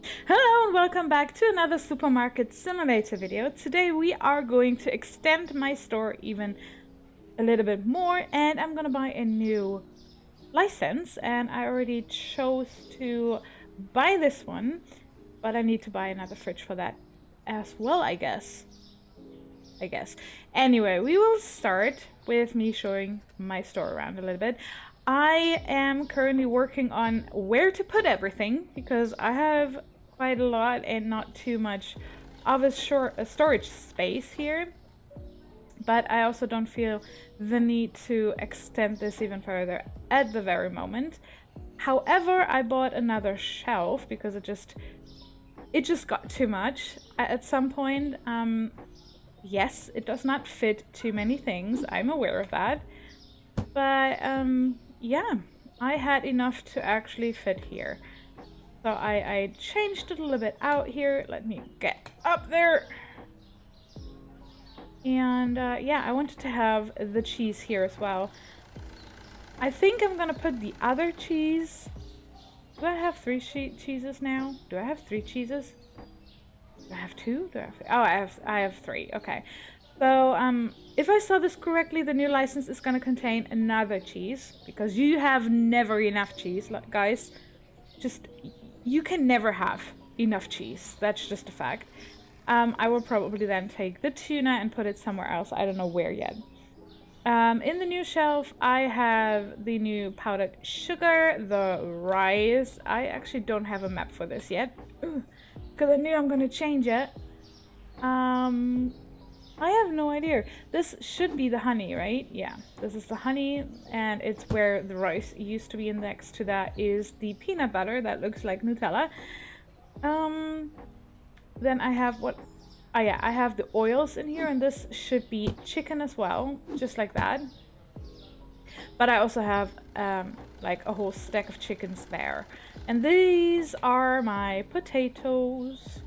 Hello and welcome back to another supermarket simulator video. Today we are going to extend my store even a little bit more and I'm gonna buy a new license and I already chose to buy this one but I need to buy another fridge for that as well I guess. I guess. Anyway, we will start with me showing my store around a little bit. I am currently working on where to put everything because I have quite a lot and not too much of a, short, a storage space here. But I also don't feel the need to extend this even further at the very moment. However, I bought another shelf because it just it just got too much at some point. Um, yes, it does not fit too many things. I'm aware of that. But um, yeah, I had enough to actually fit here. So I, I changed it a little bit out here. Let me get up there. And uh, yeah, I wanted to have the cheese here as well. I think I'm gonna put the other cheese. Do I have three cheeses now? Do I have three cheeses? Do I have two? Do I have oh, I have I have three. Okay. So, um, if I saw this correctly, the new license is gonna contain another cheese because you have never enough cheese, guys. Just you can never have enough cheese. That's just a fact. Um, I will probably then take the tuna and put it somewhere else. I don't know where yet. Um, in the new shelf, I have the new powdered sugar, the rice. I actually don't have a map for this yet. Because I knew I'm going to change it. Um, I have no idea. This should be the honey, right? Yeah, this is the honey, and it's where the rice used to be. And next to that is the peanut butter that looks like Nutella. Um, then I have what Oh yeah, I have the oils in here and this should be chicken as well, just like that. But I also have um, like a whole stack of chickens there. And these are my potatoes.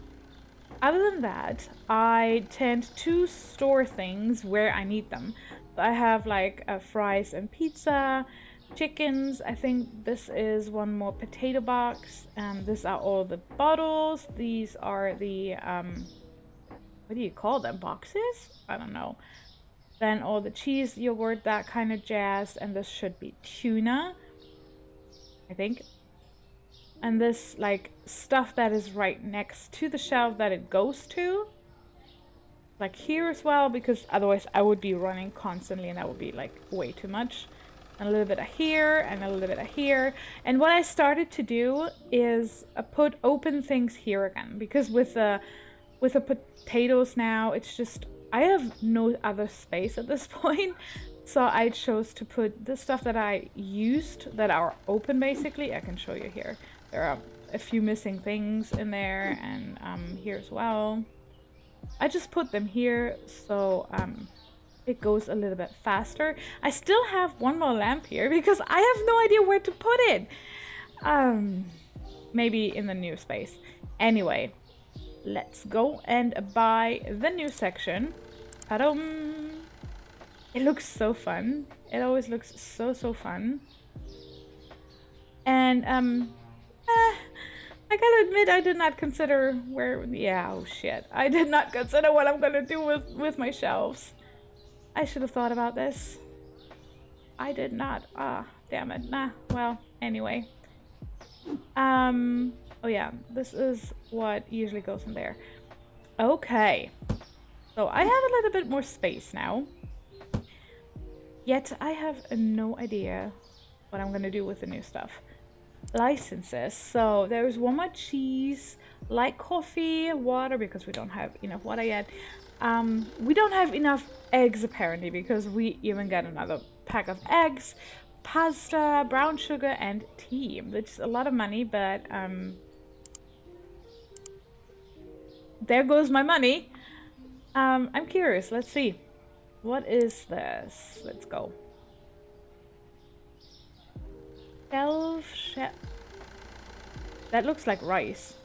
Other than that, I tend to store things where I need them. I have like uh, fries and pizza, chickens. I think this is one more potato box. Um, these are all the bottles. These are the um, what do you call them? Boxes? I don't know. Then all the cheese, yogurt, that kind of jazz. And this should be tuna. I think. And this like stuff that is right next to the shelf that it goes to. Like here as well, because otherwise I would be running constantly and that would be like way too much. And a little bit of here and a little bit of here. And what I started to do is uh, put open things here again. Because with the with the potatoes now, it's just, I have no other space at this point. So I chose to put the stuff that I used that are open basically. I can show you here. There are a few missing things in there and um, here as well. I just put them here so um, it goes a little bit faster. I still have one more lamp here because I have no idea where to put it. Um, maybe in the new space. Anyway, let's go and buy the new section. It looks so fun. It always looks so, so fun. And, um, I gotta admit, I did not consider where, yeah, oh shit. I did not consider what I'm gonna do with, with my shelves. I should have thought about this. I did not. Ah, damn it. Nah, well, anyway. Um, Oh yeah, this is what usually goes in there. Okay. So I have a little bit more space now. Yet I have no idea what I'm going to do with the new stuff. Licenses. So there's one more cheese, light coffee, water, because we don't have enough water yet. Um, we don't have enough eggs apparently because we even got another pack of eggs, pasta, brown sugar, and tea. Which is a lot of money, but um, there goes my money. Um, I'm curious. Let's see. What is this? Let's go. Shelf shell. That looks like rice.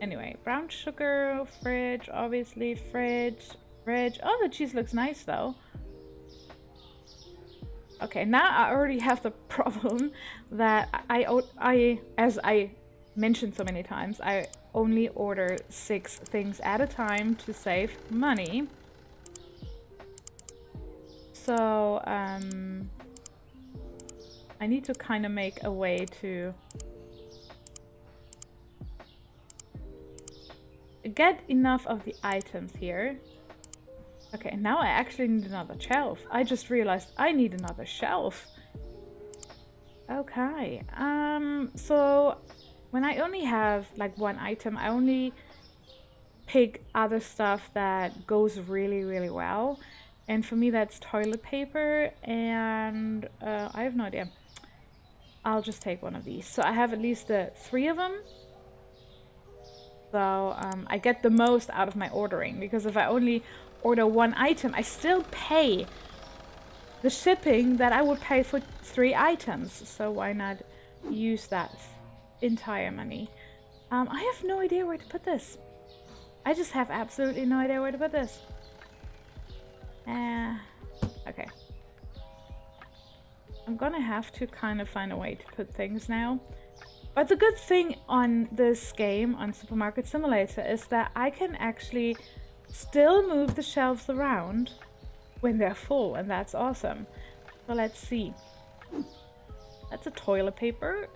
Anyway, brown sugar, fridge, obviously, fridge, fridge. Oh, the cheese looks nice though. Okay, now I already have the problem that I, I, as I mentioned so many times, I only order six things at a time to save money. So, um, I need to kind of make a way to get enough of the items here. Okay, now I actually need another shelf. I just realized I need another shelf. Okay, um, so when I only have like one item, I only pick other stuff that goes really, really well. And for me, that's toilet paper and uh, I have no idea. I'll just take one of these. So I have at least uh, three of them. So um, I get the most out of my ordering because if I only order one item, I still pay the shipping that I would pay for three items. So why not use that entire money? Um, I have no idea where to put this. I just have absolutely no idea where to put this. Uh, okay. I'm gonna have to kind of find a way to put things now. But the good thing on this game, on Supermarket Simulator, is that I can actually still move the shelves around when they're full, and that's awesome. So let's see. That's a toilet paper.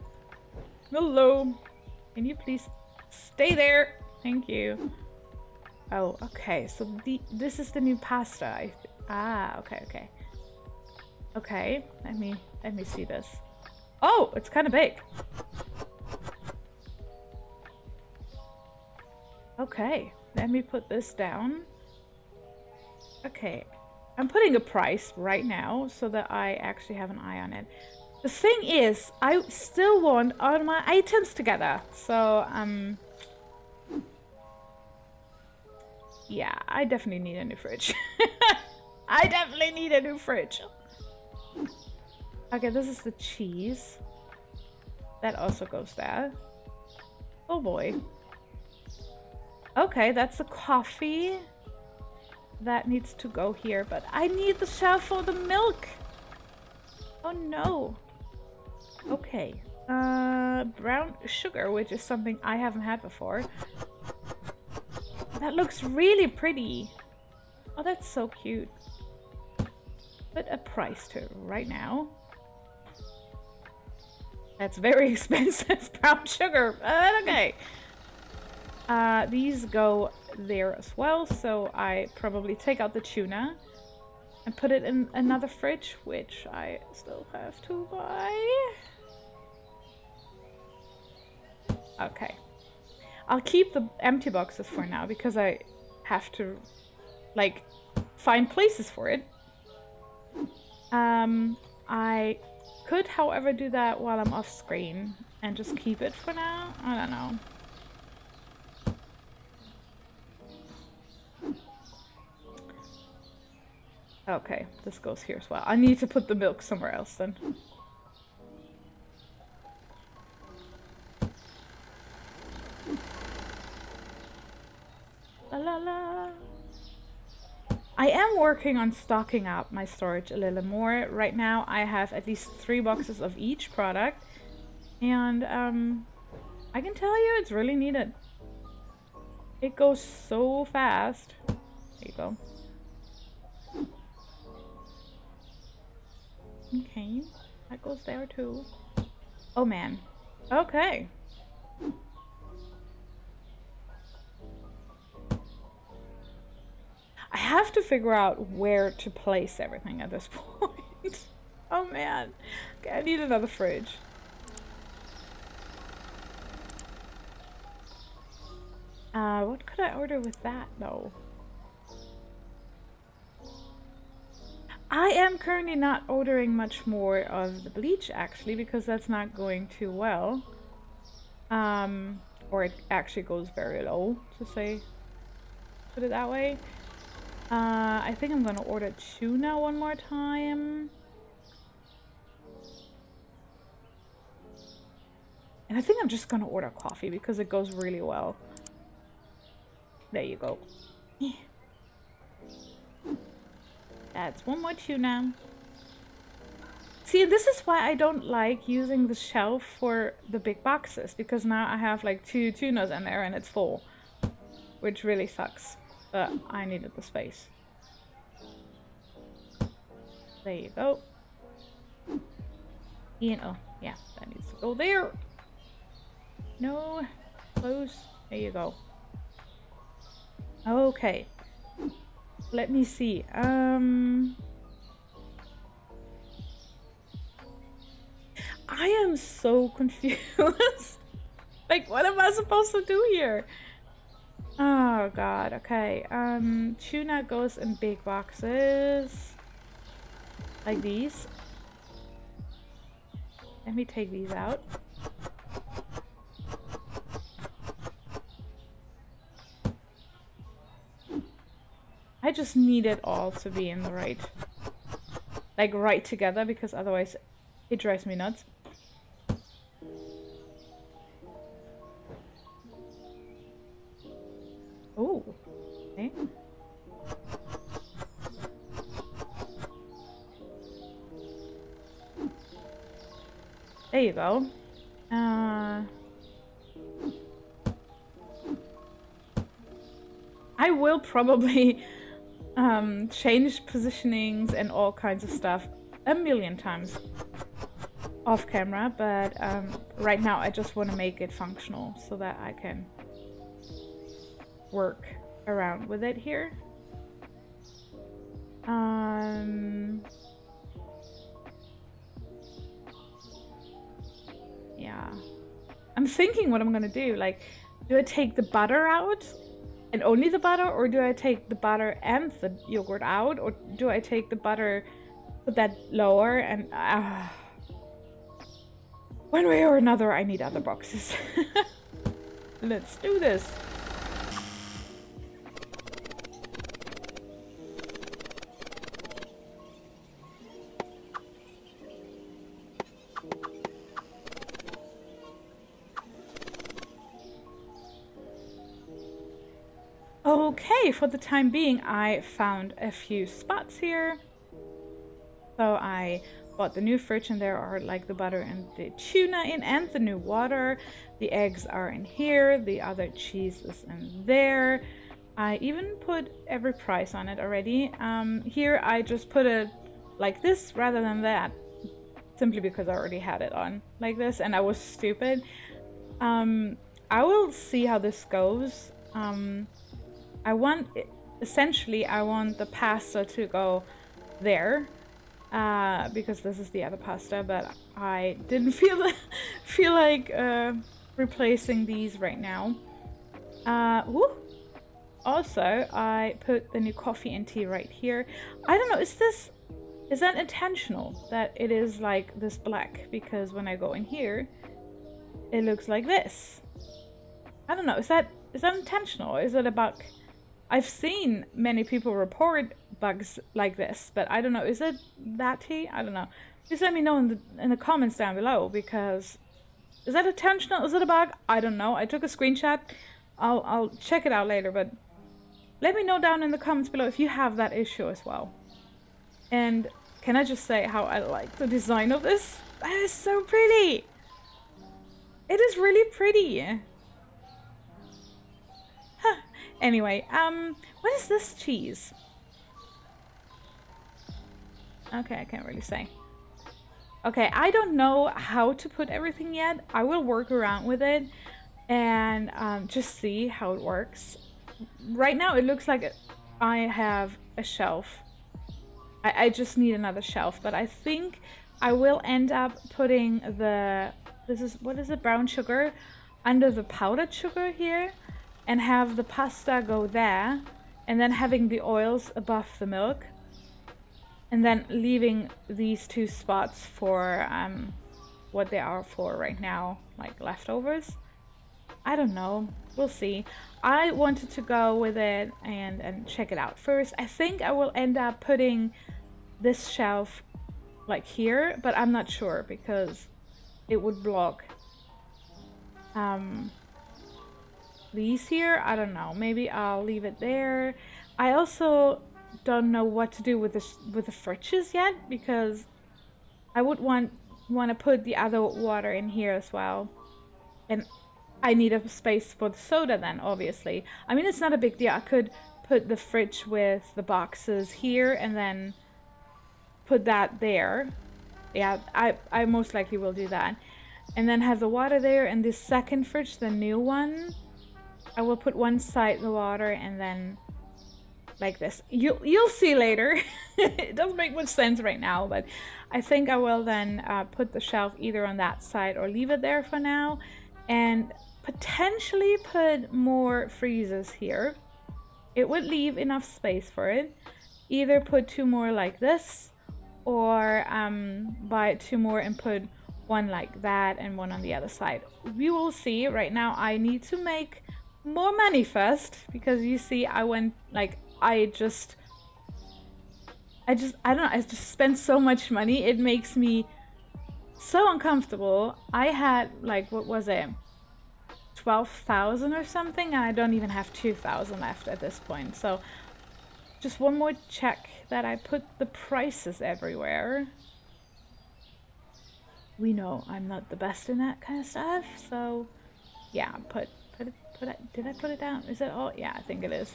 Hello. Can you please stay there? Thank you. Oh, okay. So the this is the new pasta. Ah, okay, okay. Okay, let me let me see this. Oh, it's kind of big. Okay, let me put this down. Okay, I'm putting a price right now so that I actually have an eye on it. The thing is, I still want all my items together. So, um... Yeah, I definitely need a new fridge. I definitely need a new fridge. Okay, this is the cheese. That also goes there. Oh boy. Okay, that's the coffee. That needs to go here, but I need the shelf for the milk. Oh no. Okay. Uh, brown sugar, which is something I haven't had before. That looks really pretty. Oh, that's so cute. Put a price to right now. That's very expensive brown sugar, but okay. Uh, these go there as well, so I probably take out the tuna and put it in another fridge, which I still have to buy. Okay. I'll keep the empty boxes for now because I have to, like, find places for it. Um, I could, however, do that while I'm off screen and just keep it for now. I don't know. Okay, this goes here as well. I need to put the milk somewhere else then. La la la. I am working on stocking up my storage a little more. Right now I have at least three boxes of each product. And um, I can tell you it's really needed. It goes so fast. There you go. Okay, that goes there too. Oh man. Okay. I have to figure out where to place everything at this point. oh man. Okay, I need another fridge. Uh, what could I order with that though? I am currently not ordering much more of the bleach actually because that's not going too well. Um, or it actually goes very low to say, put it that way. Uh, I think I'm gonna order tuna one more time. And I think I'm just gonna order coffee because it goes really well. There you go. That's one more tuna. See, this is why I don't like using the shelf for the big boxes, because now I have like two tunas in there and it's full, which really sucks, but I needed the space. There you go. Ian, oh, yeah, that needs to go there. No, close. There you go. Okay. Let me see. Um... I am so confused. like, what am I supposed to do here? Oh god, okay. Um, tuna goes in big boxes. Like these. Let me take these out. I just need it all to be in the right, like right together because otherwise it drives me nuts. Oh, okay. There you go. Uh, I will probably um, change positionings and all kinds of stuff a million times off camera, but um, right now I just want to make it functional so that I can work around with it here. Um, yeah. I'm thinking what I'm gonna do. Like, do I take the butter out and only the butter, or do I take the butter and the yogurt out, or do I take the butter, put that lower, and uh, one way or another, I need other boxes. Let's do this. Okay, for the time being, I found a few spots here. So I bought the new fridge and there are like the butter and the tuna in and the new water. The eggs are in here, the other cheese is in there. I even put every price on it already. Um, here I just put it like this rather than that. Simply because I already had it on like this and I was stupid. Um, I will see how this goes. Um, I want, essentially, I want the pasta to go there. Uh, because this is the other pasta, but I didn't feel feel like uh, replacing these right now. Uh, Also, I put the new coffee and tea right here. I don't know, is this, is that intentional that it is like this black? Because when I go in here, it looks like this. I don't know, is that, is that intentional? Is it a bug? I've seen many people report bugs like this, but I don't know. Is it that tea? I don't know. Just let me know in the in the comments down below because is that intentional? Is it a bug? I don't know. I took a screenshot. I'll I'll check it out later, but let me know down in the comments below if you have that issue as well. And can I just say how I like the design of this? That is so pretty. It is really pretty. Anyway, um, what is this cheese? Okay, I can't really say. Okay, I don't know how to put everything yet. I will work around with it and um, just see how it works. Right now, it looks like I have a shelf. I, I just need another shelf, but I think I will end up putting the, this is, what is it, brown sugar, under the powdered sugar here and have the pasta go there and then having the oils above the milk and then leaving these two spots for um, what they are for right now, like leftovers. I don't know. We'll see. I wanted to go with it and, and check it out first. I think I will end up putting this shelf like here, but I'm not sure because it would block um, these here. I don't know. Maybe I'll leave it there. I also don't know what to do with the with the fridges yet because I would want want to put the other water in here as well. And I need a space for the soda then, obviously. I mean, it's not a big deal. I could put the fridge with the boxes here and then put that there. Yeah, I, I most likely will do that. And then have the water there and this second fridge, the new one, I will put one side the water and then like this. You'll, you'll see later. it doesn't make much sense right now, but I think I will then uh, put the shelf either on that side or leave it there for now. And potentially put more freezers here. It would leave enough space for it. Either put two more like this or um, buy two more and put one like that and one on the other side. We will see. Right now I need to make more money first because you see I went like I just I just I don't know I just spent so much money it makes me so uncomfortable. I had like what was it? 12,000 or something I don't even have 2,000 left at this point. So just one more check that I put the prices everywhere. We know I'm not the best in that kind of stuff so yeah put put it did I put it down? Is it all? Yeah I think it is.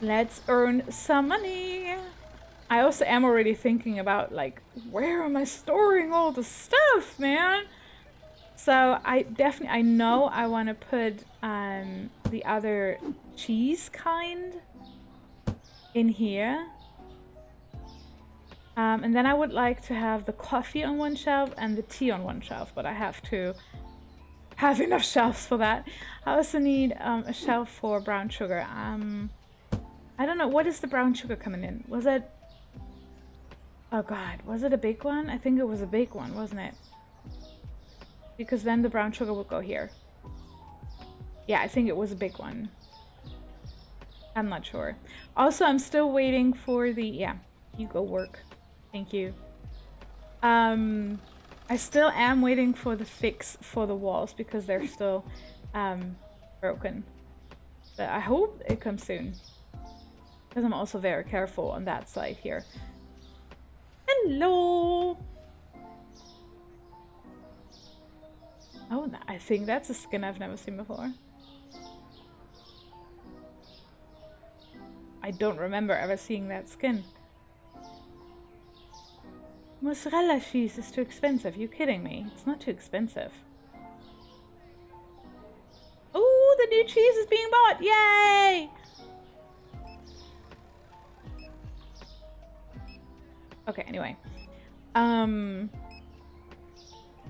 Let's earn some money. I also am already thinking about like where am I storing all the stuff man? So I definitely, I know I want to put um, the other cheese kind in here. Um, and then I would like to have the coffee on one shelf and the tea on one shelf, but I have to have enough shelves for that. I also need um, a shelf for brown sugar. Um, I don't know, what is the brown sugar coming in? Was it, oh god, was it a big one? I think it was a big one, wasn't it? Because then the brown sugar will go here. Yeah, I think it was a big one. I'm not sure. Also, I'm still waiting for the... Yeah, you go work. Thank you. Um, I still am waiting for the fix for the walls because they're still um, broken. But I hope it comes soon. Because I'm also very careful on that side here. Hello! Oh, I think that's a skin I've never seen before. I don't remember ever seeing that skin. Mozzarella cheese is too expensive. You kidding me? It's not too expensive. Oh, the new cheese is being bought! Yay! Okay, anyway. Um,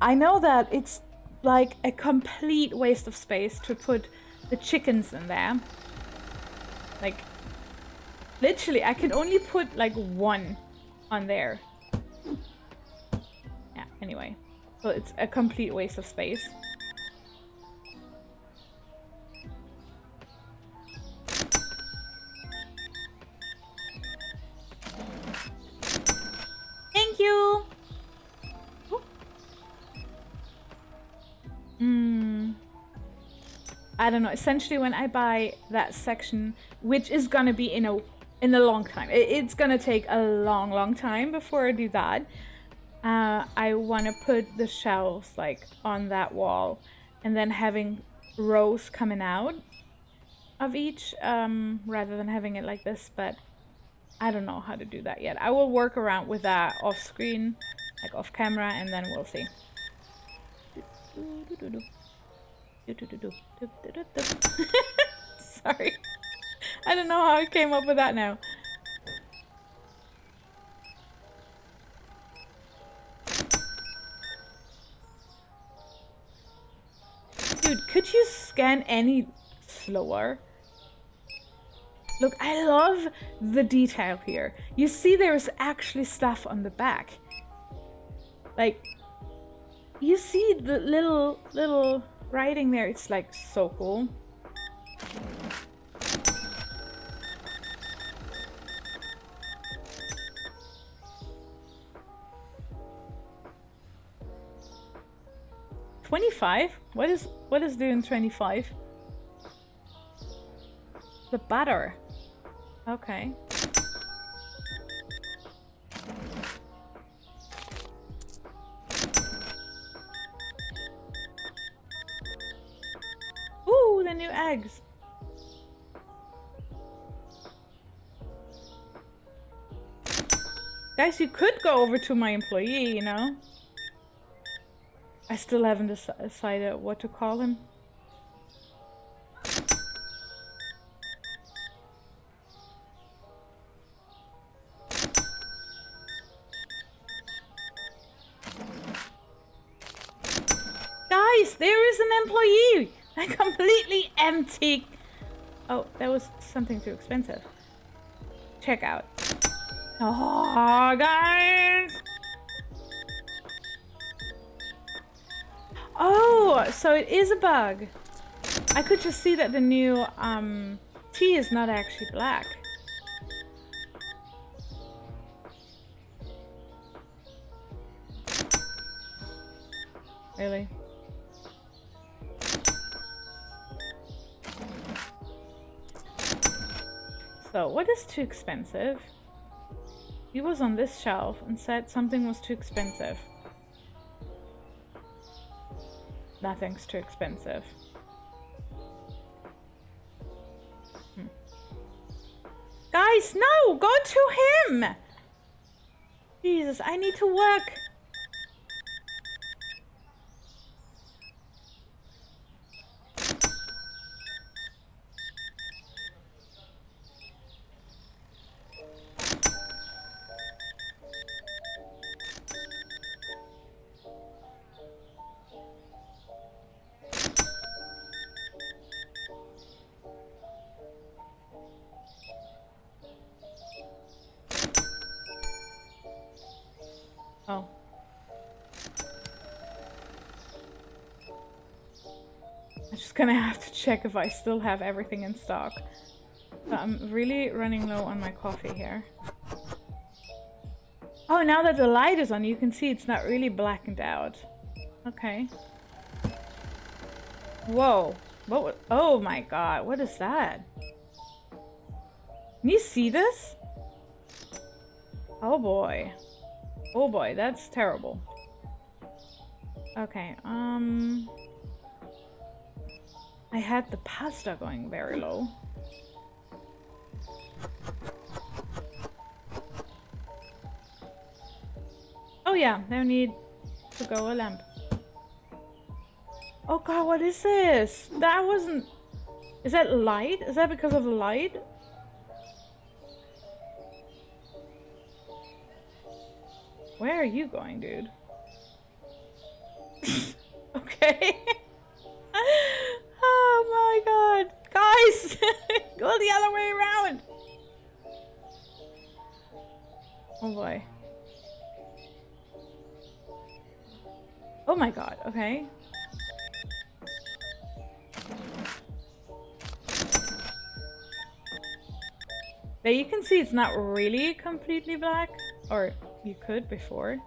I know that it's like a complete waste of space to put the chickens in there. Like, literally, I can only put like one on there. Yeah, anyway. So it's a complete waste of space. You! Mm. I don't know. Essentially, when I buy that section, which is gonna be in a in a long time, it's gonna take a long, long time before I do that. Uh, I want to put the shelves like on that wall, and then having rows coming out of each, um, rather than having it like this. But I don't know how to do that yet. I will work around with that off screen, like off camera, and then we'll see. Sorry. I don't know how I came up with that now. Dude, could you scan any slower? Look, I love the detail here. You see there's actually stuff on the back. Like, you see the little, little writing there. It's like so cool. Twenty-five? What is what is doing twenty-five? The butter. Okay. Ooh, the new eggs. Guys, you could go over to my employee, you know? I still haven't decided what to call him. Empty... Oh, that was something too expensive. Check out. Oh, guys! Oh, so it is a bug. I could just see that the new um, tea is not actually black. Really? So, what is too expensive? He was on this shelf and said something was too expensive. Nothing's too expensive. Hmm. Guys, no! Go to him! Jesus, I need to work. Check if I still have everything in stock. But I'm really running low on my coffee here. Oh, now that the light is on, you can see it's not really blackened out. Okay. Whoa. What? Oh my god, what is that? Can you see this? Oh boy. Oh boy, that's terrible. Okay, um... I had the pasta going very low. Oh yeah, no need to go a lamp. Oh god, what is this? That wasn't... Is that light? Is that because of the light? Where are you going, dude? okay. Go the other way around! Oh boy. Oh my god, okay. But you can see it's not really completely black. Or you could before.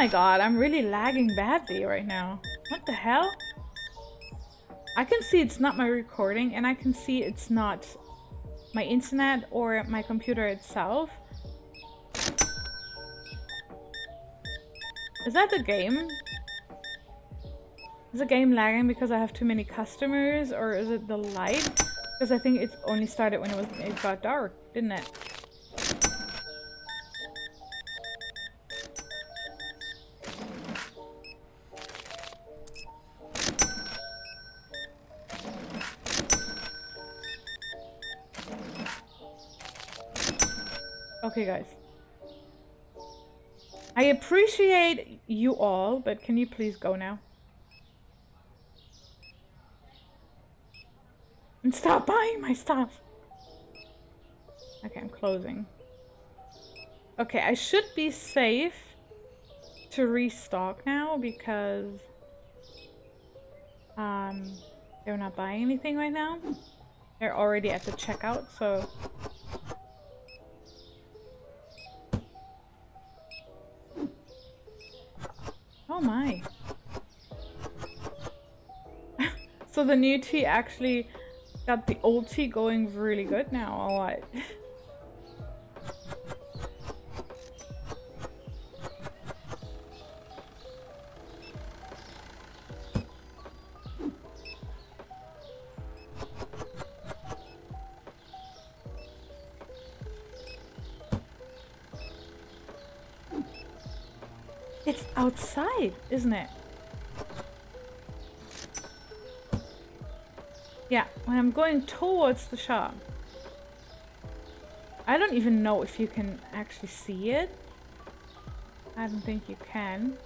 My god, I'm really lagging badly right now. What the hell? I can see it's not my recording and I can see it's not my internet or my computer itself. Is that the game? Is the game lagging because I have too many customers or is it the light? Because I think it only started when it was it got dark, didn't it? Okay, guys. I appreciate you all, but can you please go now? And stop buying my stuff! Okay, I'm closing. Okay, I should be safe to restock now because um, they're not buying anything right now. They're already at the checkout, so so the new tea actually got the old tea going really good now, or what? It's outside, isn't it? Yeah, when I'm going towards the shop. I don't even know if you can actually see it. I don't think you can.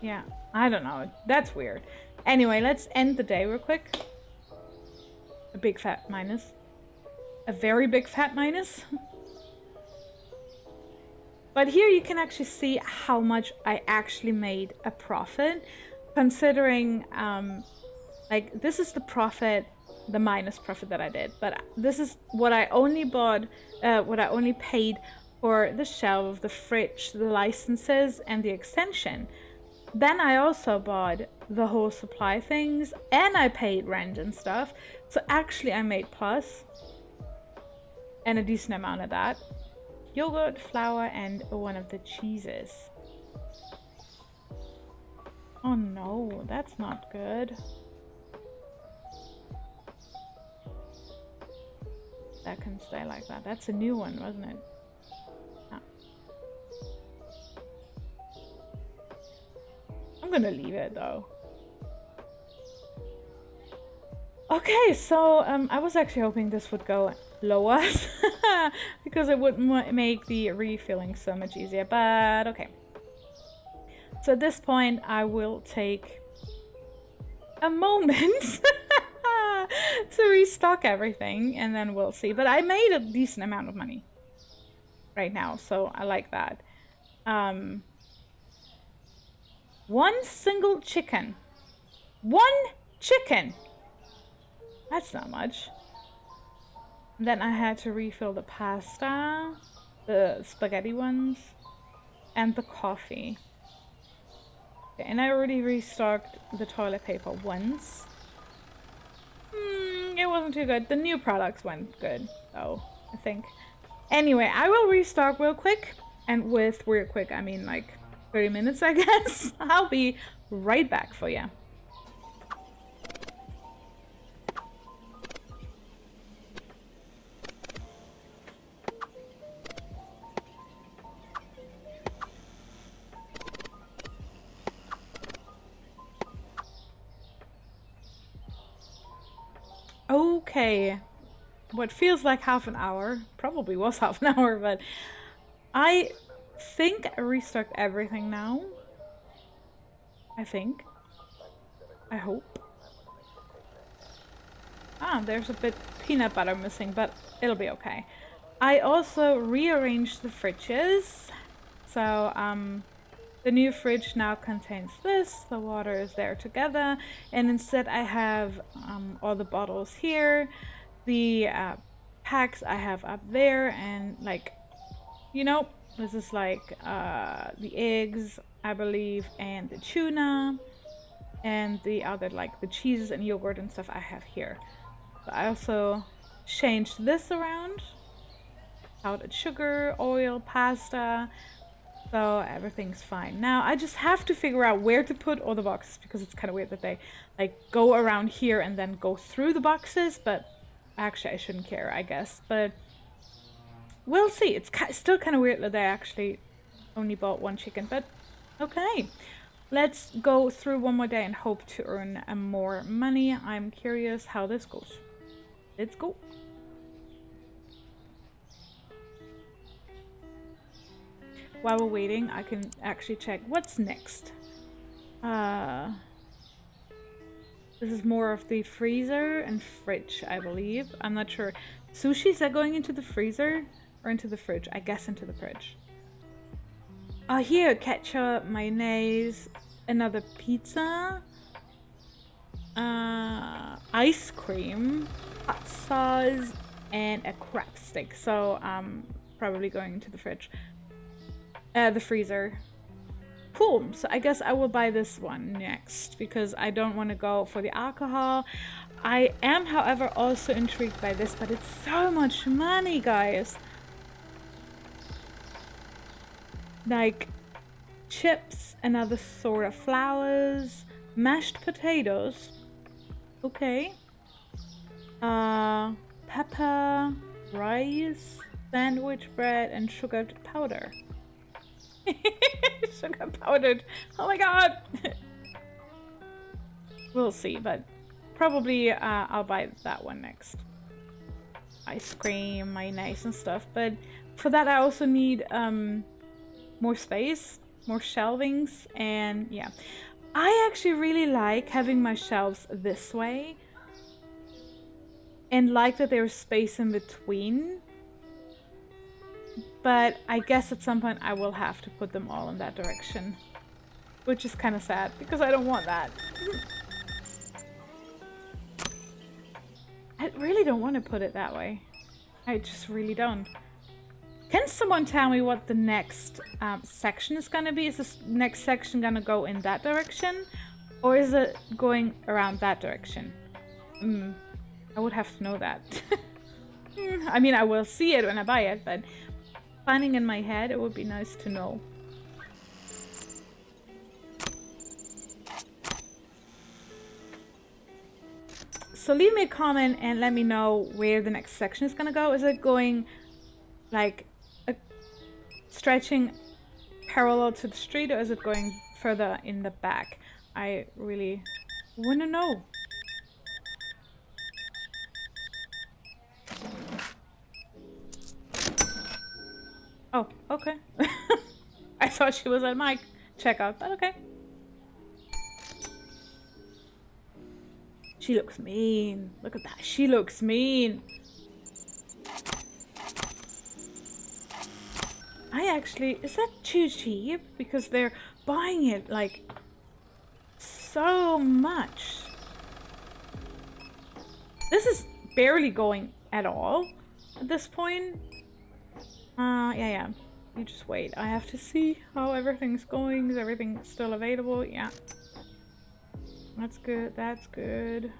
Yeah, I don't know. That's weird. Anyway, let's end the day real quick. A big fat minus. A very big fat minus. but here you can actually see how much I actually made a profit. Considering um, like this is the profit, the minus profit that I did, but this is what I only bought, uh, what I only paid for the shelf, the fridge, the licenses, and the extension. Then I also bought the whole supply things, and I paid rent and stuff. So actually, I made plus, and a decent amount of that. Yogurt, flour, and one of the cheeses. Oh no, that's not good. That can stay like that. That's a new one, wasn't it? I'm gonna leave it though. Okay, so um, I was actually hoping this would go lower because it would make the refilling so much easier, but okay. So at this point, I will take a moment to restock everything and then we'll see. But I made a decent amount of money right now, so I like that. Um, one single chicken. One chicken! That's not much. Then I had to refill the pasta, the spaghetti ones, and the coffee. And I already restocked the toilet paper once. Hmm, it wasn't too good. The new products went good, though, I think. Anyway, I will restock real quick. And with real quick, I mean like 30 minutes, I guess. I'll be right back for you. Okay. What feels like half an hour, probably was half an hour, but I think I restocked everything now. I think. I hope. Ah, there's a bit peanut butter missing, but it'll be okay. I also rearranged the fridges. So, um, the new fridge now contains this, the water is there together, and instead I have um, all the bottles here, the uh, packs I have up there, and like, you know, this is like uh, the eggs, I believe, and the tuna, and the other, like the cheeses and yogurt and stuff I have here. But I also changed this around, powdered sugar, oil, pasta, so everything's fine. Now I just have to figure out where to put all the boxes because it's kind of weird that they like go around here and then go through the boxes, but actually I shouldn't care, I guess. But we'll see. It's still kind of weird that they actually only bought one chicken, but okay. Let's go through one more day and hope to earn uh, more money. I'm curious how this goes. Let's go. While we're waiting, I can actually check what's next. Uh, this is more of the freezer and fridge, I believe. I'm not sure. Sushis are going into the freezer or into the fridge? I guess into the fridge. Oh, here, ketchup, mayonnaise, another pizza, uh, ice cream, hot sauce, and a crab stick. So, um, probably going into the fridge. Uh, the freezer. Cool, so I guess I will buy this one next because I don't want to go for the alcohol. I am, however, also intrigued by this, but it's so much money, guys. Like chips, another sort of flowers, mashed potatoes. Okay. Uh, pepper, rice, sandwich bread, and sugared powder. Sugar powdered. Oh my god! we'll see, but probably uh, I'll buy that one next. Ice cream, my nice and stuff, but for that I also need um, more space, more shelvings, and yeah. I actually really like having my shelves this way and like that there's space in between but I guess at some point I will have to put them all in that direction. Which is kind of sad, because I don't want that. I really don't want to put it that way. I just really don't. Can someone tell me what the next um, section is going to be? Is this next section going to go in that direction? Or is it going around that direction? Mm, I would have to know that. Hmm, I mean, I will see it when I buy it, but planning in my head, it would be nice to know. So leave me a comment and let me know where the next section is gonna go. Is it going like a, stretching parallel to the street or is it going further in the back? I really want to know. Oh, okay. I thought she was at my checkout, but okay. She looks mean. Look at that. She looks mean. I actually... Is that too cheap? Because they're buying it, like, so much. This is barely going at all at this point. Uh, yeah, yeah. You just wait. I have to see how everything's going. Is everything still available? Yeah. That's good. That's good.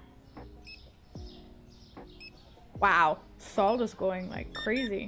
Wow. Salt is going like crazy.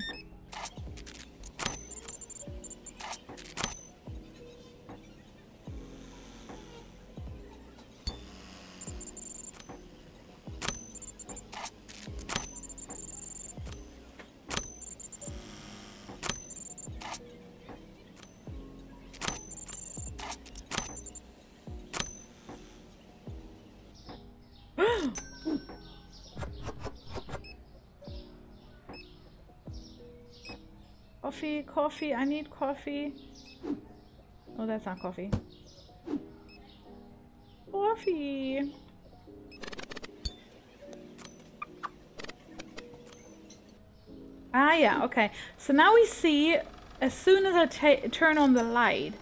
Coffee, I need coffee. Oh, that's not coffee. Coffee! Ah, yeah, okay. So now we see, as soon as I turn on the light,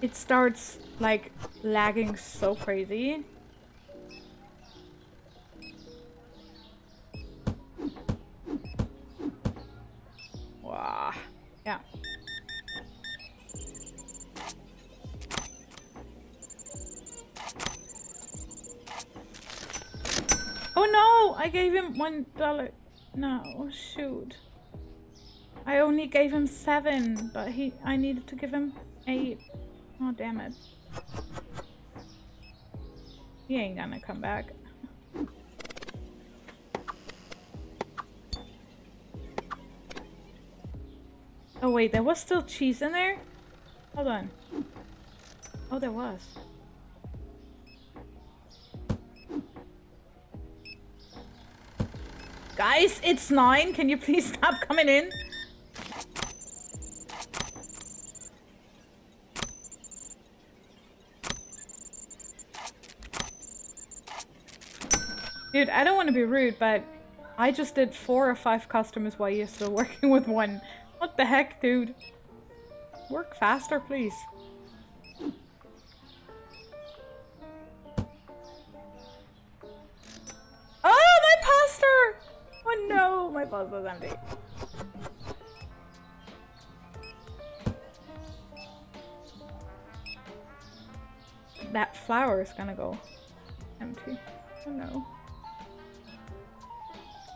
it starts, like, lagging so crazy. Oh, I gave him one dollar. No, shoot. I only gave him seven, but he I needed to give him eight. Oh, damn it. He ain't gonna come back. Oh wait, there was still cheese in there? Hold on. Oh, there was. Guys, it's nine. Can you please stop coming in? Dude, I don't want to be rude, but I just did four or five customers while you're still working with one. What the heck, dude? Work faster, please. That flour is gonna go empty. Oh no.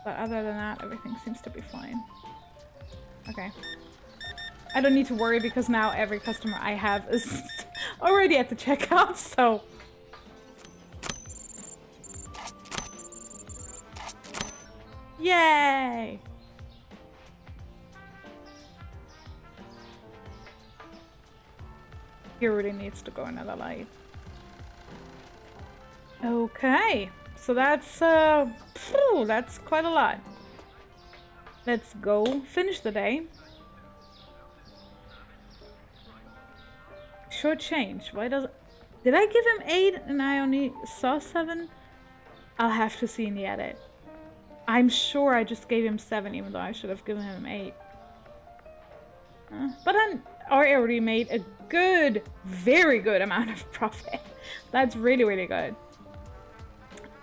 But other than that, everything seems to be fine. Okay. I don't need to worry because now every customer I have is already at the checkout, so... Yay! He really needs to go another light. Okay, so that's uh, phew, that's quite a lot. Let's go finish the day. Short change. Why does? Did I give him eight and I only saw seven? I'll have to see in the edit. I'm sure I just gave him seven, even though I should have given him eight. Uh, but I'm I already made a good, very good amount of profit. That's really, really good.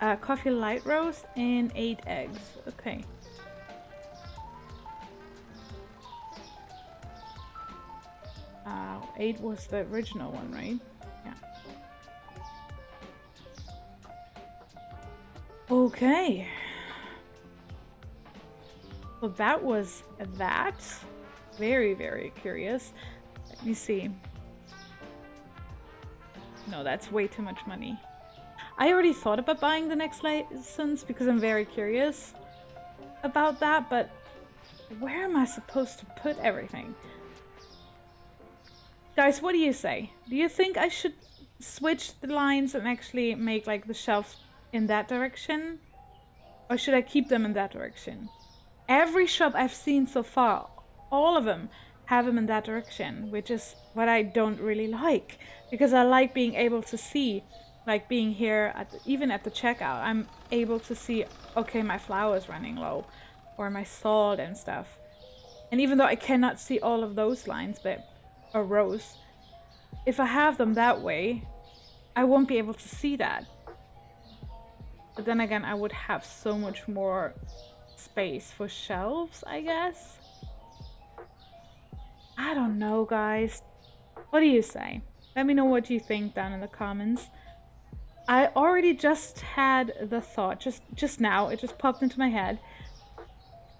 Uh, coffee light roast and eight eggs. Okay. Uh, eight was the original one, right? Yeah. Okay. Well, that was that. Very, very curious. Let me see. No, that's way too much money. I already thought about buying the next license because I'm very curious about that, but where am I supposed to put everything? Guys, what do you say? Do you think I should switch the lines and actually make like the shelves in that direction? Or should I keep them in that direction? Every shop I've seen so far, all of them have them in that direction, which is what I don't really like. Because I like being able to see, like being here, at the, even at the checkout, I'm able to see, okay, my flour is running low, or my salt and stuff. And even though I cannot see all of those lines, but, or rows, if I have them that way, I won't be able to see that. But then again, I would have so much more space for shelves, I guess. I don't know, guys. What do you say? Let me know what you think down in the comments. I already just had the thought, just, just now, it just popped into my head,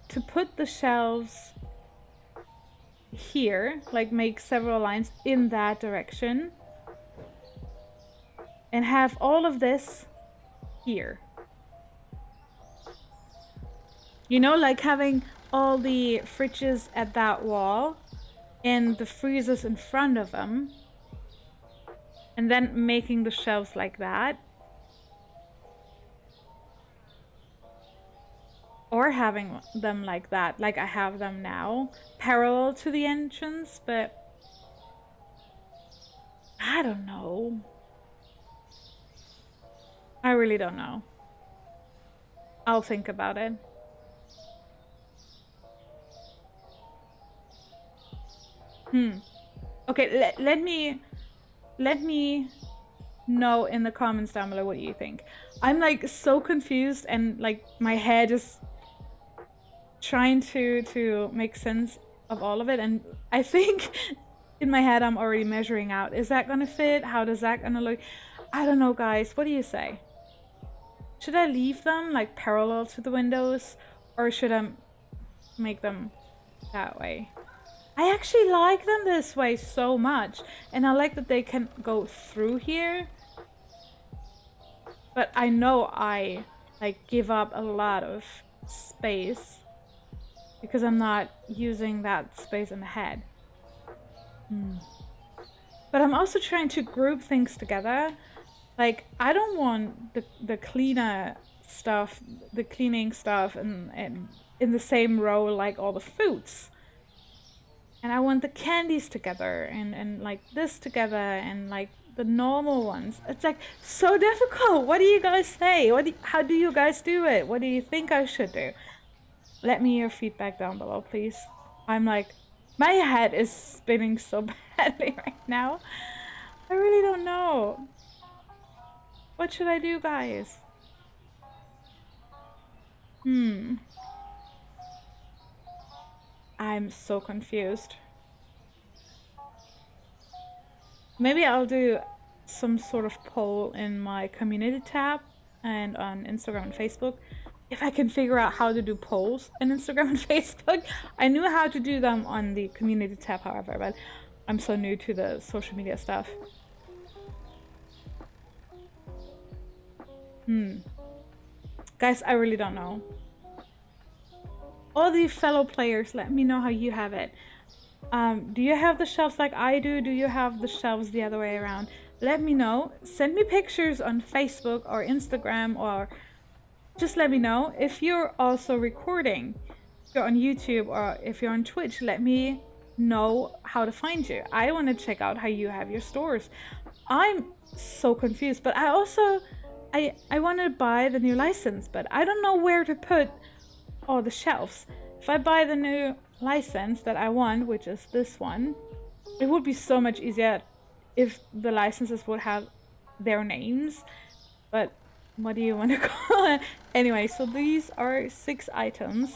to put the shelves here, like make several lines in that direction, and have all of this here. You know, like having all the fridges at that wall and the freezers in front of them. And then making the shelves like that. Or having them like that, like I have them now, parallel to the entrance, but I don't know. I really don't know. I'll think about it. Hmm. Okay, let, let me let me know in the comments down below what you think. I'm like so confused and like my head is trying to to make sense of all of it. And I think in my head I'm already measuring out is that gonna fit? How does that gonna look? I don't know guys. What do you say? Should I leave them like parallel to the windows or should I make them that way I actually like them this way so much. And I like that they can go through here. But I know I like give up a lot of space because I'm not using that space in the head. Hmm. But I'm also trying to group things together. Like, I don't want the, the cleaner stuff, the cleaning stuff and, and in the same row like all the fruits and I want the candies together and, and like this together and like the normal ones. It's like so difficult. What do you guys say? What do, how do you guys do it? What do you think I should do? Let me your feedback down below, please. I'm like, my head is spinning so badly right now. I really don't know. What should I do, guys? Hmm. I'm so confused. Maybe I'll do some sort of poll in my community tab and on Instagram and Facebook if I can figure out how to do polls on Instagram and Facebook. I knew how to do them on the community tab, however, but I'm so new to the social media stuff. Hmm. Guys, I really don't know. All the fellow players, let me know how you have it. Um, do you have the shelves like I do? Do you have the shelves the other way around? Let me know. Send me pictures on Facebook or Instagram or just let me know. If you're also recording, if you're on YouTube or if you're on Twitch, let me know how to find you. I want to check out how you have your stores. I'm so confused, but I also I I want to buy the new license, but I don't know where to put all the shelves. If I buy the new license that I want, which is this one, it would be so much easier if the licenses would have their names. But what do you want to call it? Anyway, so these are six items.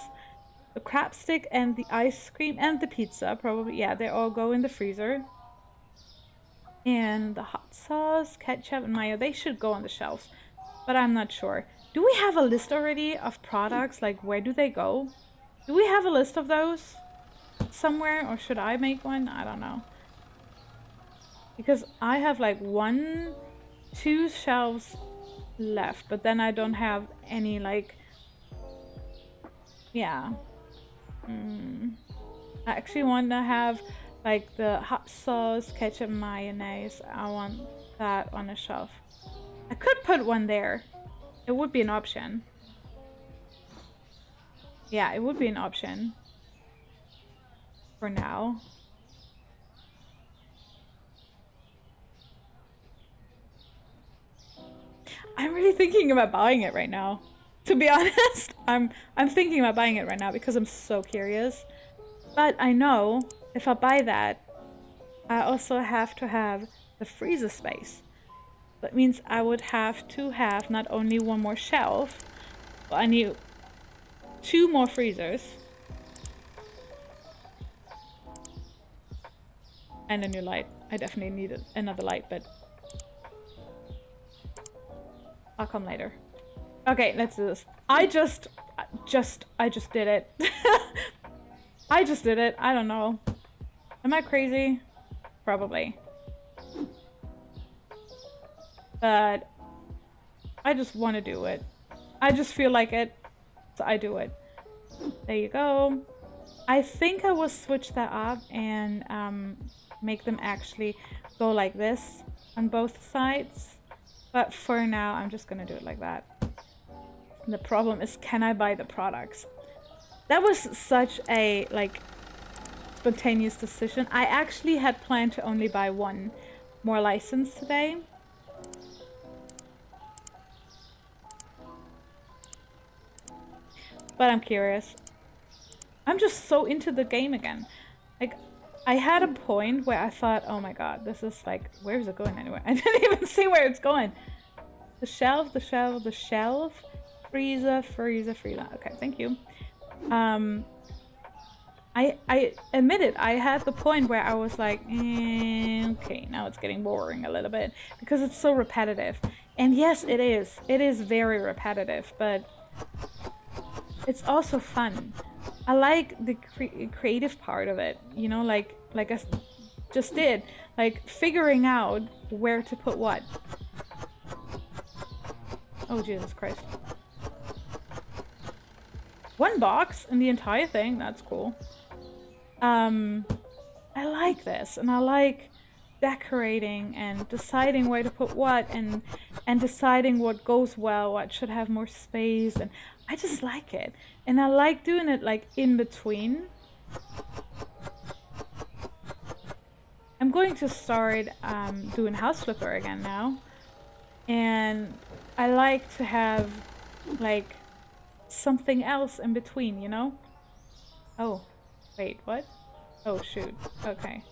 The crab stick and the ice cream and the pizza, probably, yeah, they all go in the freezer. And the hot sauce, ketchup, and mayo, they should go on the shelves. But I'm not sure. Do we have a list already of products? Like, where do they go? Do we have a list of those somewhere? Or should I make one? I don't know. Because I have like one, two shelves left. But then I don't have any like... Yeah. Mm. I actually want to have like the hot sauce, ketchup, mayonnaise. I want that on a shelf. I could put one there. It would be an option. Yeah, it would be an option. For now. I'm really thinking about buying it right now. To be honest, I'm I'm thinking about buying it right now because I'm so curious. But I know if I buy that, I also have to have the freezer space. That means I would have to have not only one more shelf, but I need two more freezers. And a new light. I definitely need another light, but I'll come later. Okay, let's do this. I just, just, I just did it. I just did it. I don't know. Am I crazy? Probably. But I just want to do it. I just feel like it, so I do it. There you go. I think I will switch that up and um, make them actually go like this on both sides. But for now, I'm just gonna do it like that. The problem is, can I buy the products? That was such a, like, spontaneous decision. I actually had planned to only buy one more license today. But I'm curious. I'm just so into the game again. Like, I had a point where I thought, oh my god, this is like, where's it going anyway? I didn't even see where it's going. The shelf, the shelf, the shelf. Freezer, freezer, freezer. Okay, thank you. Um, I I admit it. I had the point where I was like, eh, okay, now it's getting boring a little bit because it's so repetitive. And yes, it is. It is very repetitive, but it's also fun. I like the cre creative part of it, you know, like like I just did, like figuring out where to put what. Oh Jesus Christ. One box in the entire thing, that's cool. Um, I like this, and I like decorating and deciding where to put what and and deciding what goes well, what should have more space and I just like it. And I like doing it like in between. I'm going to start um, doing House Flipper again now. And I like to have like something else in between, you know? Oh, wait, what? Oh, shoot. Okay.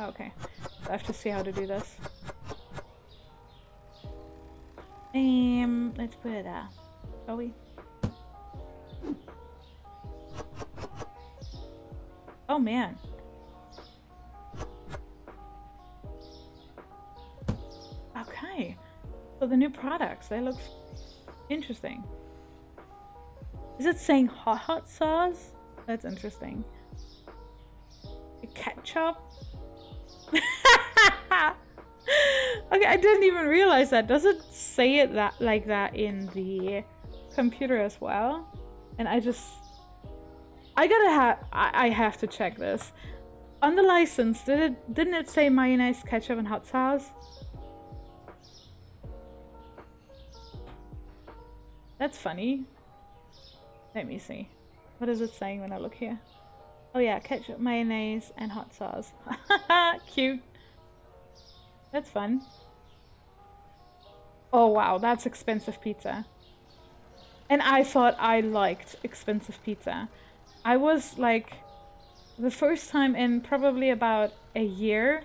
Okay. I have to see how to do this. Um, let's put it there. Shall we? Oh man. Okay. So the new products, they look interesting. Is it saying hot hot sauce? That's interesting. Ketchup? okay, I didn't even realize that. Does it say it that like that in the computer as well? And I just I gotta have I, I have to check this. On the license, did it didn't it say mayonnaise, ketchup, and hot sauce? That's funny. Let me see. What is it saying when I look here? Oh yeah, ketchup, mayonnaise, and hot sauce. Cute. That's fun. Oh wow, that's expensive pizza. And I thought I liked expensive pizza. I was like, the first time in probably about a year,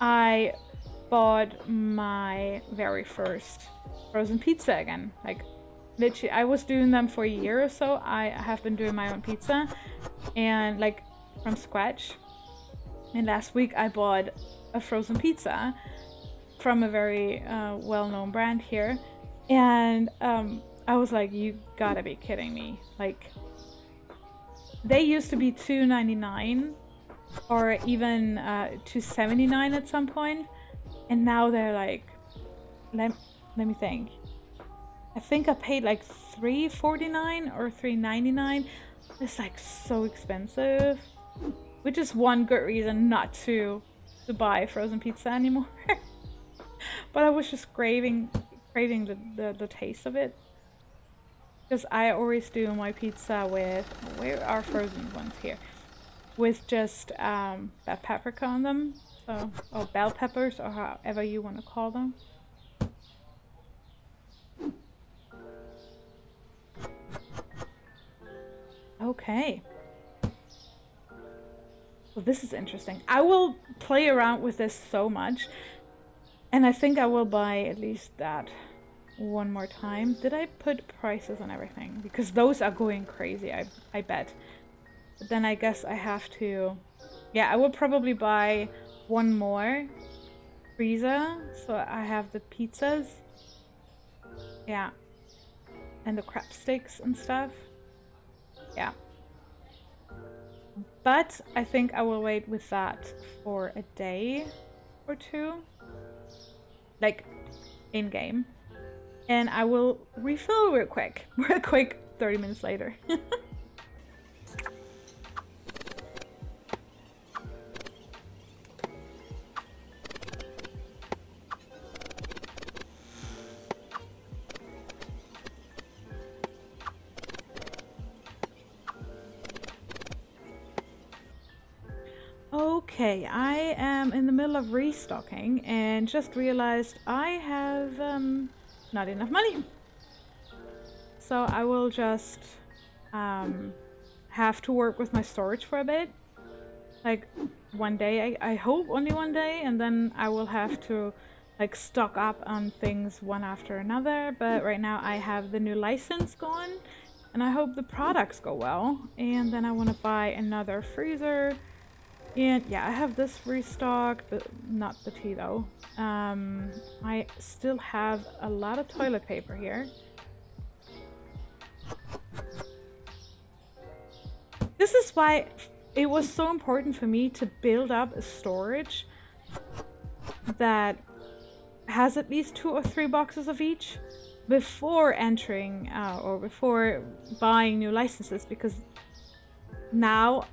I bought my very first frozen pizza again. Like, literally, I was doing them for a year or so. I have been doing my own pizza and like from scratch. And last week I bought a frozen pizza from a very uh, well-known brand here. And um, I was like, you gotta be kidding me. Like, they used to be $2.99 or even uh, $2.79 at some point, and now they're like, let, let me think. I think I paid like $3.49 or $3.99. It's like so expensive, which is one good reason not to to buy frozen pizza anymore. but I was just craving craving the, the, the taste of it. Because I always do my pizza with, where are frozen ones here? With just um, that paprika on them. So, or bell peppers, or however you want to call them. Okay. Well, this is interesting. I will play around with this so much. And I think I will buy at least that one more time. Did I put prices on everything? Because those are going crazy, I, I bet. But then I guess I have to... Yeah, I will probably buy one more freezer. So I have the pizzas. Yeah. And the crab sticks and stuff. Yeah. But I think I will wait with that for a day or two. Like, in-game. And I will refill real quick. Real quick, 30 minutes later. I am in the middle of restocking and just realized I have um, not enough money. So I will just um, have to work with my storage for a bit. Like one day, I, I hope only one day, and then I will have to like stock up on things one after another. But right now I have the new license going and I hope the products go well. And then I want to buy another freezer and yeah, I have this restocked, but not the tea though. Um, I still have a lot of toilet paper here. This is why it was so important for me to build up a storage that has at least two or three boxes of each before entering uh, or before buying new licenses because now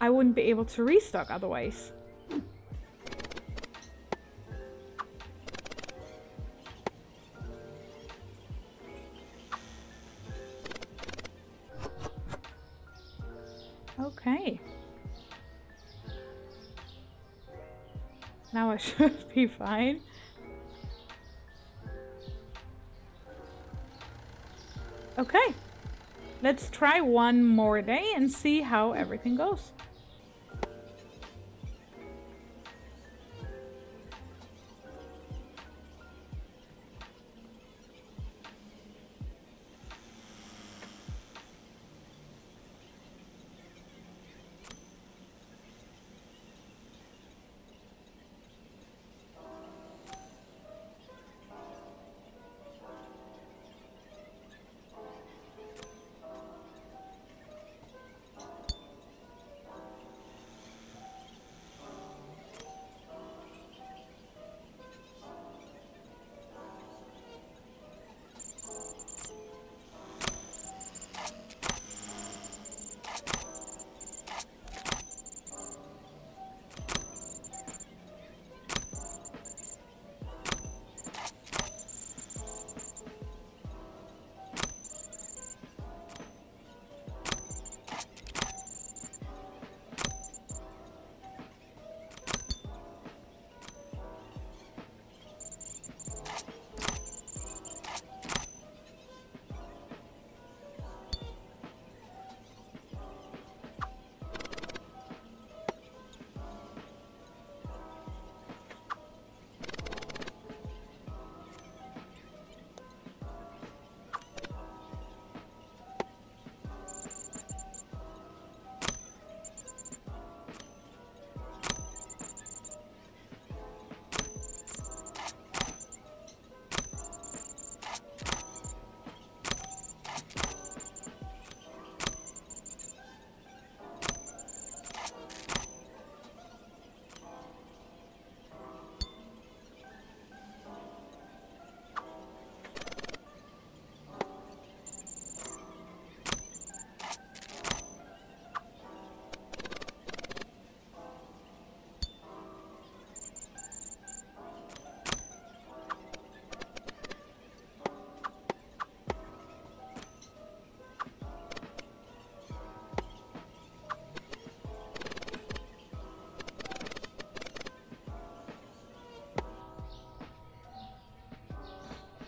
I wouldn't be able to restock otherwise. Okay. Now I should be fine. Okay. Let's try one more day and see how everything goes.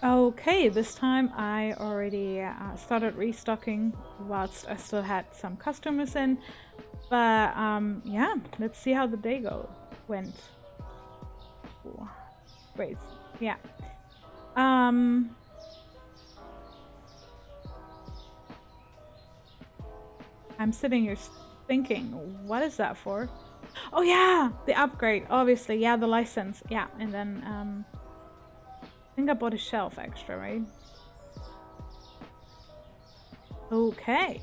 Okay, this time I already uh, started restocking whilst I still had some customers in. But um, yeah, let's see how the day go went. Wait, yeah. Um, I'm sitting here thinking, what is that for? Oh yeah, the upgrade, obviously. Yeah, the license. Yeah, and then um, I think I bought a shelf extra, right? Okay.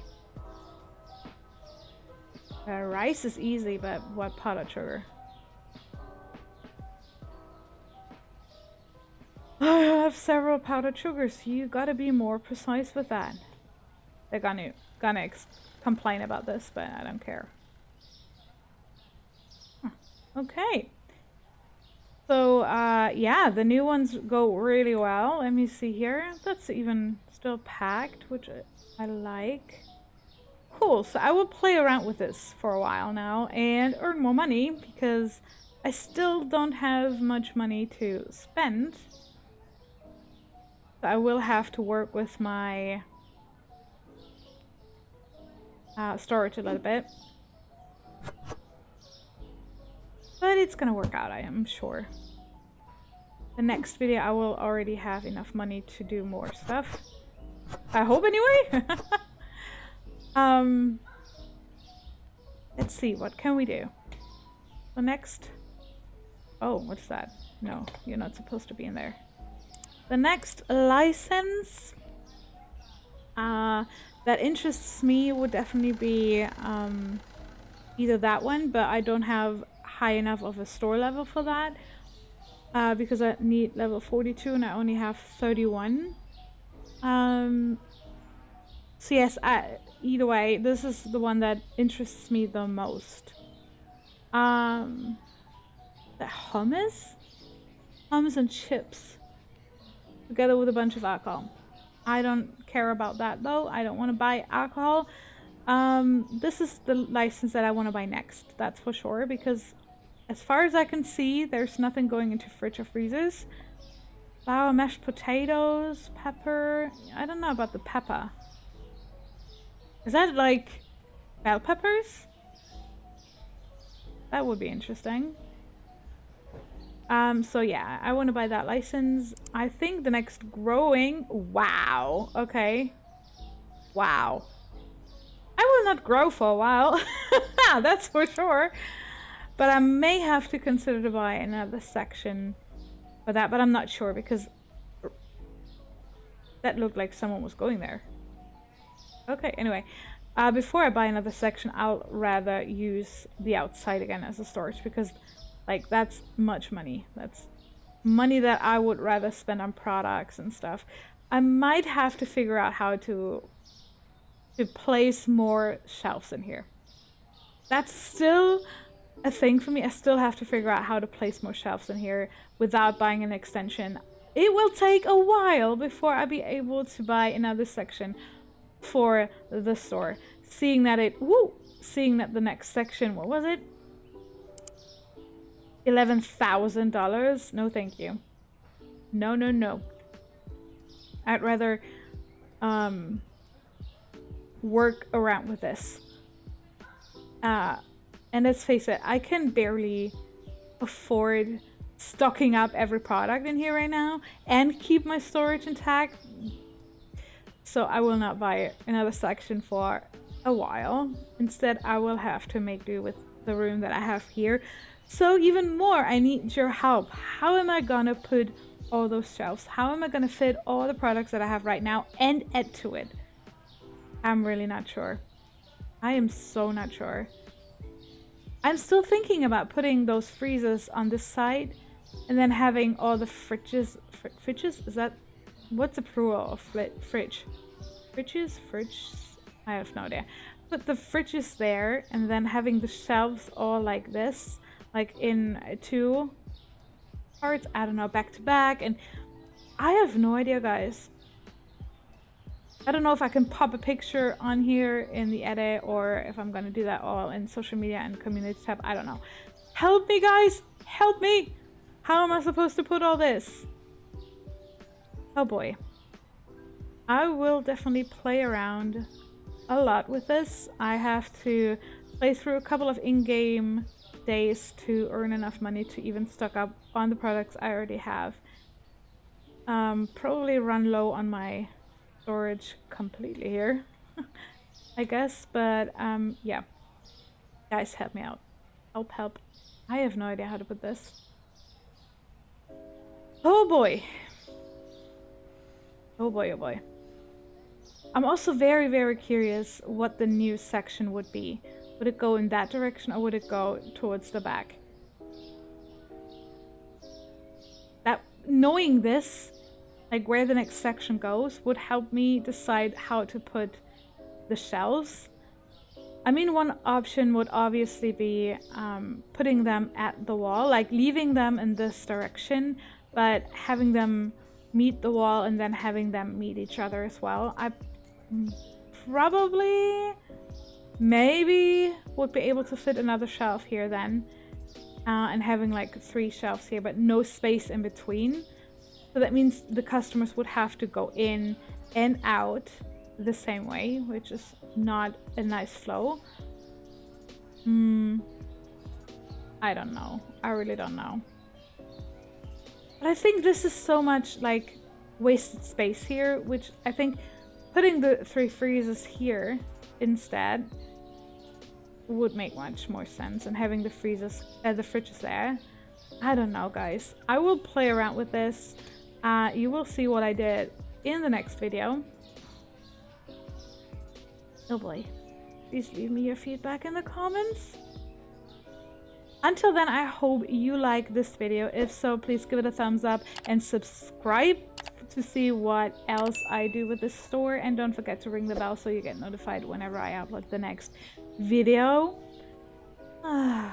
Uh, rice is easy, but what powdered sugar? I have several powdered sugars. You gotta be more precise with that. They're gonna gonna complain about this, but I don't care. Huh. Okay. So, uh, yeah, the new ones go really well. Let me see here. That's even still packed, which I like. Cool, so I will play around with this for a while now and earn more money because I still don't have much money to spend. I will have to work with my uh, storage a little bit. But it's gonna work out, I am sure. The next video I will already have enough money to do more stuff. I hope anyway! um, let's see, what can we do? The next... Oh, what's that? No, you're not supposed to be in there. The next license uh, that interests me would definitely be um, either that one, but I don't have high enough of a store level for that uh, because I need level 42 and I only have 31. Um, so yes, I, either way, this is the one that interests me the most. Um, the hummus? Hummus and chips. Together with a bunch of alcohol. I don't care about that though. I don't want to buy alcohol. Um, this is the license that I want to buy next. That's for sure because as far as I can see, there's nothing going into fridge or freezers. Flour, mashed potatoes, pepper. I don't know about the pepper. Is that like bell peppers? That would be interesting. Um, so yeah, I want to buy that license. I think the next growing... Wow. Okay. Wow. I will not grow for a while. That's for sure. But I may have to consider to buy another section for that, but I'm not sure because that looked like someone was going there. Okay, anyway. Uh, before I buy another section, I'll rather use the outside again as a storage because like that's much money. That's money that I would rather spend on products and stuff. I might have to figure out how to to place more shelves in here. That's still a thing for me. I still have to figure out how to place more shelves in here without buying an extension. It will take a while before I'll be able to buy another section for the store. Seeing that it, woo, seeing that the next section, what was it? $11,000? No, thank you. No, no, no. I'd rather um, work around with this. Uh, and let's face it, I can barely afford stocking up every product in here right now and keep my storage intact. So I will not buy another section for a while. Instead, I will have to make do with the room that I have here. So even more, I need your help. How am I gonna put all those shelves? How am I gonna fit all the products that I have right now and add to it? I'm really not sure. I am so not sure. I'm still thinking about putting those freezers on this side and then having all the fridges. Fr fridges? Is that. What's the plural of fridge? Fridges? Fridge? I have no idea. Put the fridges there and then having the shelves all like this, like in two parts. I don't know, back to back. And I have no idea, guys. I don't know if I can pop a picture on here in the edit or if I'm gonna do that all in social media and community tab. I don't know. Help me, guys! Help me! How am I supposed to put all this? Oh boy. I will definitely play around a lot with this. I have to play through a couple of in-game days to earn enough money to even stock up on the products I already have. Um, probably run low on my storage completely here, I guess, but um, yeah. Guys, help me out. Help, help. I have no idea how to put this. Oh boy. Oh boy, oh boy. I'm also very, very curious what the new section would be. Would it go in that direction or would it go towards the back? That knowing this, like where the next section goes, would help me decide how to put the shelves. I mean, one option would obviously be um, putting them at the wall, like leaving them in this direction, but having them meet the wall and then having them meet each other as well. I probably maybe would be able to fit another shelf here then uh, and having like three shelves here but no space in between that means the customers would have to go in and out the same way which is not a nice flow hmm I don't know I really don't know but I think this is so much like wasted space here which I think Putting the three freezers here instead would make much more sense and having the freezers, uh, the fridges there. I don't know guys. I will play around with this. Uh, you will see what I did in the next video. Oh boy. Please leave me your feedback in the comments. Until then, I hope you like this video. If so, please give it a thumbs up and subscribe to see what else I do with the store. And don't forget to ring the bell so you get notified whenever I upload the next video. oh,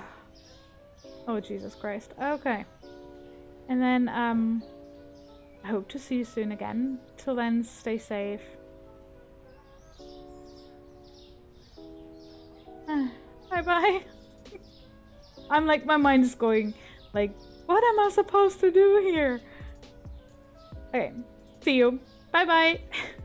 Jesus Christ. Okay. And then, um, hope to see you soon again. Till then, stay safe. Bye-bye. I'm like, my mind is going, like, what am I supposed to do here? Okay, see you. Bye bye.